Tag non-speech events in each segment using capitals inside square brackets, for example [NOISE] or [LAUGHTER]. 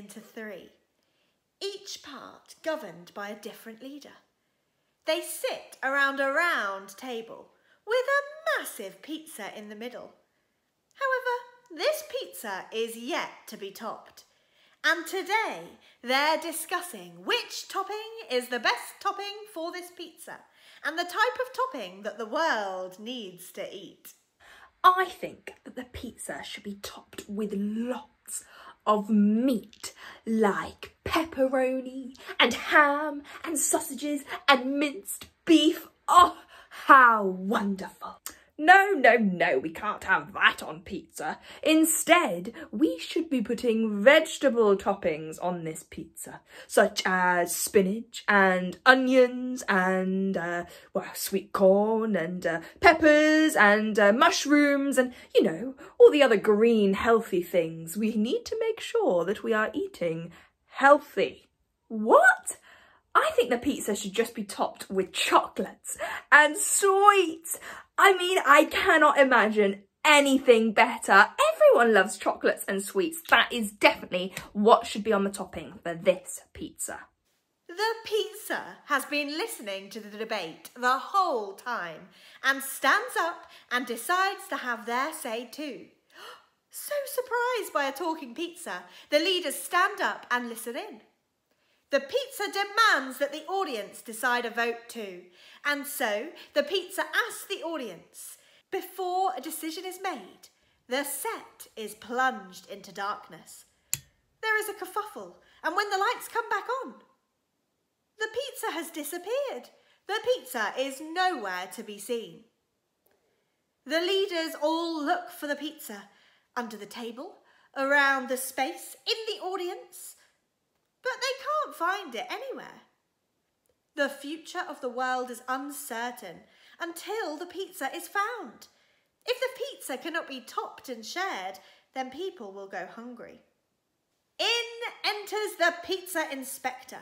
three, each part governed by a different leader. They sit around a round table with a massive pizza in the middle. However, this pizza is yet to be topped. And today they're discussing which topping is the best topping for this pizza and the type of topping that the world needs to eat. I think that the pizza should be topped with lots of meat like pepperoni and ham and sausages and minced beef. Oh, how wonderful. No, no, no, we can't have that on pizza. Instead, we should be putting vegetable toppings on this pizza, such as spinach and onions and, uh, well, sweet corn and uh, peppers and uh, mushrooms and, you know, all the other green healthy things. We need to make sure that we are eating healthy. What? I think the pizza should just be topped with chocolates and sweets. I mean, I cannot imagine anything better. Everyone loves chocolates and sweets. That is definitely what should be on the topping for this pizza. The pizza has been listening to the debate the whole time and stands up and decides to have their say too. [GASPS] So surprised by a talking pizza, the leaders stand up and listen in. The pizza demands that the audience decide a vote too. And so the pizza asks the audience, before a decision is made, the set is plunged into darkness. There is a kerfuffle, and when the lights come back on, the pizza has disappeared. The pizza is nowhere to be seen. The leaders all look for the pizza under the table, around the space, in the audience, but they can't find it anywhere. The future of the world is uncertain until the pizza is found. If the pizza cannot be topped and shared, then people will go hungry. In enters the pizza inspector,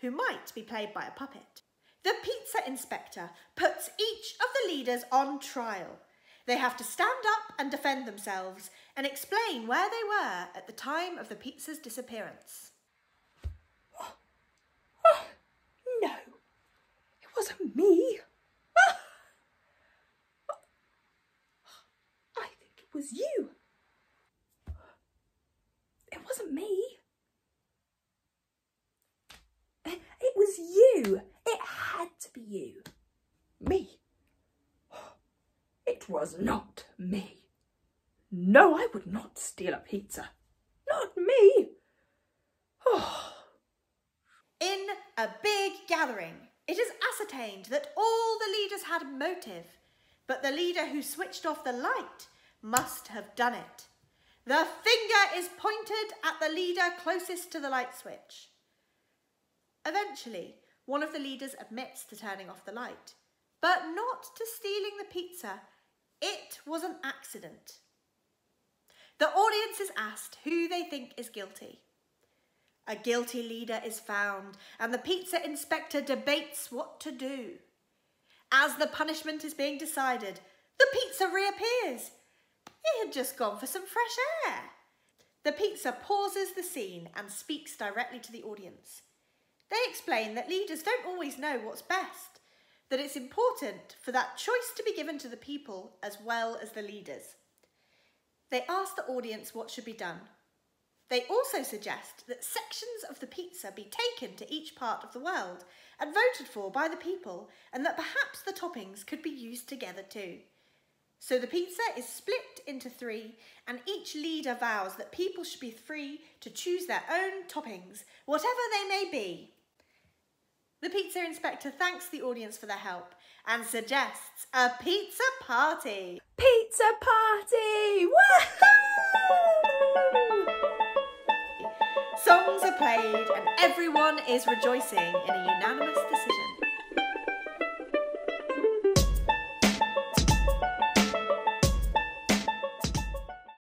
who might be played by a puppet. The pizza inspector puts each of the leaders on trial. They have to stand up and defend themselves and explain where they were at the time of the pizza's disappearance. Me. Ah! I think it was you. It wasn't me. It was you. It had to be you. Me? It was not me. No, I would not steal a pizza. Not me. Oh. [SIGHS] In a big gathering, it is ascertained that all the leaders had motive, but the leader who switched off the light must have done it. The finger is pointed at the leader closest to the light switch. Eventually, one of the leaders admits to turning off the light, but not to stealing the pizza. It was an accident. The audience is asked who they think is guilty. A guilty leader is found, and the pizza inspector debates what to do. As the punishment is being decided, the pizza reappears. It had just gone for some fresh air. The pizza pauses the scene and speaks directly to the audience. They explain that leaders don't always know what's best, that it's important for that choice to be given to the people as well as the leaders. They ask the audience what should be done, they also suggest that sections of the pizza be taken to each part of the world and voted for by the people, and that perhaps the toppings could be used together too. So the pizza is split into three, and each leader vows that people should be free to choose their own toppings, whatever they may be. The pizza inspector thanks the audience for their help and suggests a pizza party. Pizza party! Woohoo! Songs are played and everyone is rejoicing in a unanimous decision.